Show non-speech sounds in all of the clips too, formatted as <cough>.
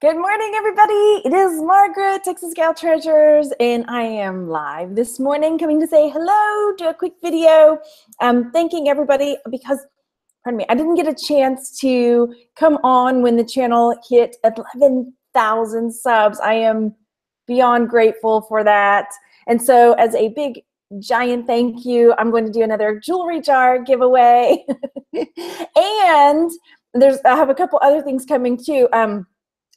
Good morning, everybody. It is Margaret, Texas Gal Treasures, and I am live this morning coming to say hello, do a quick video. Um, thanking everybody because, pardon me, I didn't get a chance to come on when the channel hit 11,000 subs. I am beyond grateful for that. And so, as a big giant thank you, I'm going to do another jewelry jar giveaway. <laughs> and there's I have a couple other things coming too. Um,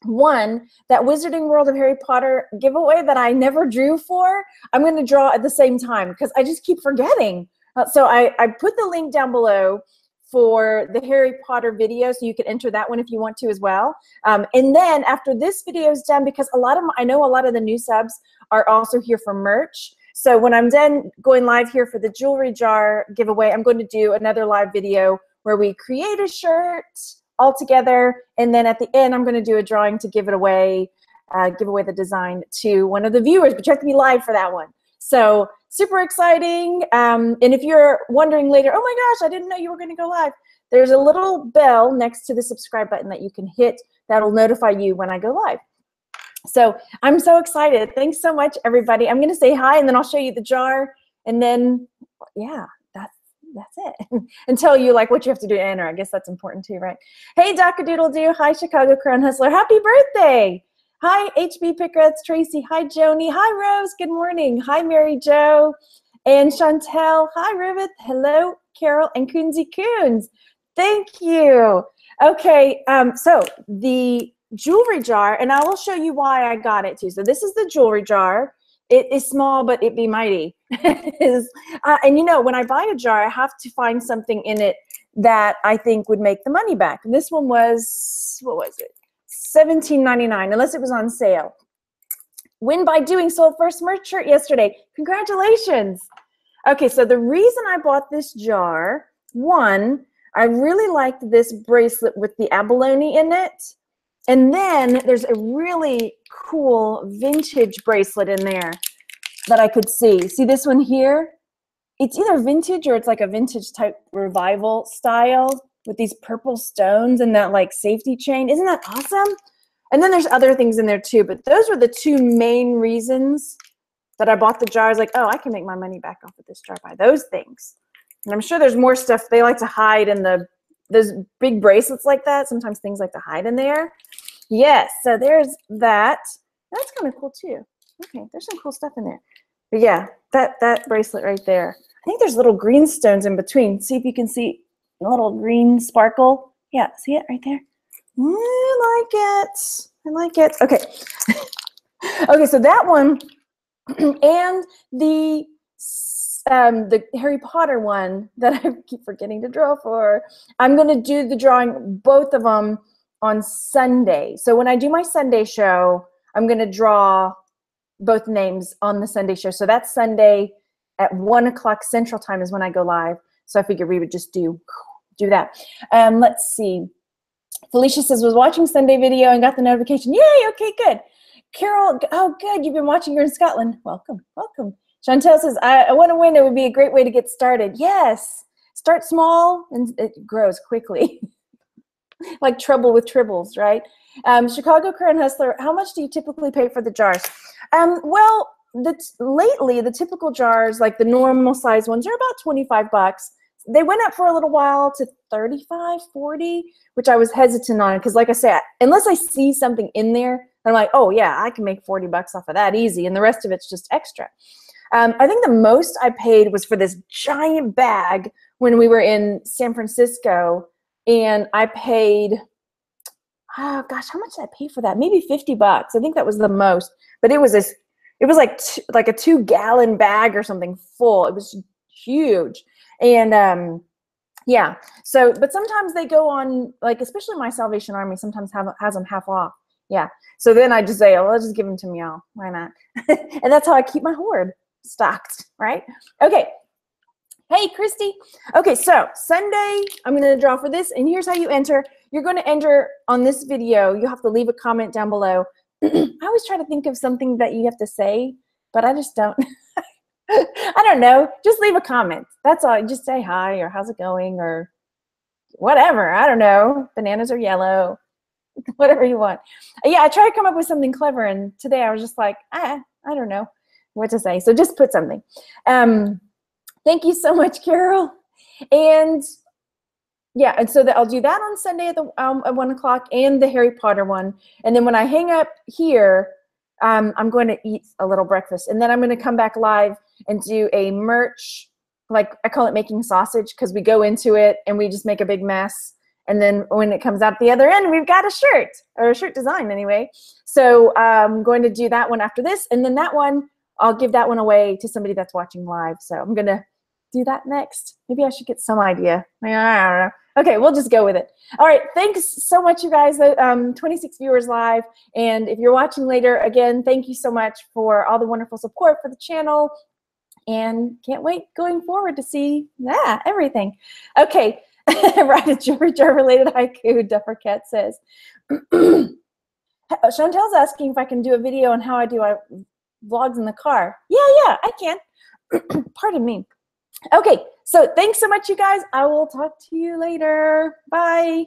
one that wizarding world of harry potter giveaway that i never drew for i'm going to draw at the same time because i just keep forgetting. Uh, so I, I put the link down below for the harry potter video so you can enter that one if you want to as well. Um, and then after this video is done because a lot of my, i know a lot of the new subs are also here for merch. So when i'm done going live here for the jewelry jar giveaway i'm going to do another live video where we create a shirt all together. And then at the end, I'm going to do a drawing to give it away, uh, give away the design to one of the viewers, but you have to be live for that one. So super exciting. Um, and if you're wondering later, oh my gosh, I didn't know you were going to go live. There's a little bell next to the subscribe button that you can hit that'll notify you when I go live. So I'm so excited. Thanks so much, everybody. I'm going to say hi and then I'll show you the jar. And then, yeah, that's it. <laughs> and tell you like what you have to do to enter. I guess that's important too, right? Hey, Doodle Doo. Hi, Chicago Crown Hustler. Happy birthday. Hi, HB Pickrets, Tracy. Hi, Joni. Hi, Rose. Good morning. Hi, Mary Jo. And Chantel. Hi, Rivet. Hello, Carol and Coonsy Coons. Thank you. Okay, um, so the jewelry jar, and I will show you why I got it too. So this is the jewelry jar it is small, but it be mighty. <laughs> uh, and you know, when I buy a jar, I have to find something in it that I think would make the money back. And this one was, what was it? $17.99, unless it was on sale. Win by doing sold first merch shirt yesterday. Congratulations. Okay, so the reason I bought this jar, one, I really liked this bracelet with the abalone in it. And then there's a really cool vintage bracelet in there that I could see. See this one here? It's either vintage or it's like a vintage type revival style with these purple stones and that like safety chain. Isn't that awesome? And then there's other things in there too, but those were the two main reasons that I bought the jar. I was like, oh, I can make my money back off of this jar by those things. And I'm sure there's more stuff they like to hide in the those big bracelets like that. Sometimes things like to hide in there. Yes, so there's that. That's kind of cool too. Okay, there's some cool stuff in there. But yeah, that, that bracelet right there. I think there's little green stones in between. See if you can see a little green sparkle. Yeah, see it right there? I like it. I like it. Okay. <laughs> okay, so that one <clears throat> and the um, the Harry Potter one that <laughs> I keep forgetting to draw for. I'm going to do the drawing, both of them on Sunday. So when I do my Sunday show, I'm going to draw both names on the Sunday show. So that's Sunday at one o'clock Central Time is when I go live. So I figured we would just do do that. Um, let's see. Felicia says was watching Sunday video and got the notification. Yay! Okay, good. Carol, oh good. You've been watching. You're in Scotland. Welcome, welcome. Chantel says I, I want to win. It would be a great way to get started. Yes. Start small and it grows quickly. <laughs> <laughs> like trouble with tribbles, right? Um, Chicago Crown Hustler, how much do you typically pay for the jars? Um, well, the lately the typical jars, like the normal size ones, are about 25 bucks. They went up for a little while to 35, 40, which I was hesitant on because, like I said, unless I see something in there, I'm like, oh yeah, I can make 40 bucks off of that easy, and the rest of it's just extra. Um, I think the most I paid was for this giant bag when we were in San Francisco and I paid oh gosh, how much did I pay for that? Maybe 50 bucks. I think that was the most. But it was this it was like like a 2 gallon bag or something full. It was huge. And um yeah. So but sometimes they go on like especially my Salvation Army sometimes have has them half off. Yeah. So then I just say, oh, let's just give them to me all. Why not? <laughs> and that's how I keep my hoard stocked, right? Okay. Hey, Christy. Okay, so Sunday, I'm going to draw for this, and here's how you enter. You're going to enter on this video. You have to leave a comment down below. <clears throat> I always try to think of something that you have to say, but I just don't. <laughs> I don't know. Just leave a comment. That's all. Just say hi or how's it going or whatever. I don't know. Bananas are yellow. <laughs> whatever you want. Yeah, I try to come up with something clever, and today I was just like, ah, I don't know what to say. So just put something. Um, thank you so much, Carol. And yeah, and so that I'll do that on Sunday at the um, at one o'clock and the Harry Potter one. And then when I hang up here, um, I'm going to eat a little breakfast, and then I'm going to come back live and do a merch. Like I call it making sausage because we go into it and we just make a big mess. And then when it comes out the other end, we've got a shirt or a shirt design anyway. So I'm um, going to do that one after this, and then that one I'll give that one away to somebody that's watching live. So I'm gonna do that next. Maybe I should get some idea. Know. Okay, we'll just go with it. All right, thanks so much, you guys. Um, 26 viewers live. And if you're watching later, again, thank you so much for all the wonderful support for the channel. And can't wait going forward to see yeah, everything. Okay, <laughs> write a related haiku, Duffer Cat says. <clears throat> Chantel's asking if I can do a video on how I do I vlogs in the car. Yeah, yeah, I can. <clears throat> Pardon me. Okay, so thanks so much, you guys. I will talk to you later. Bye.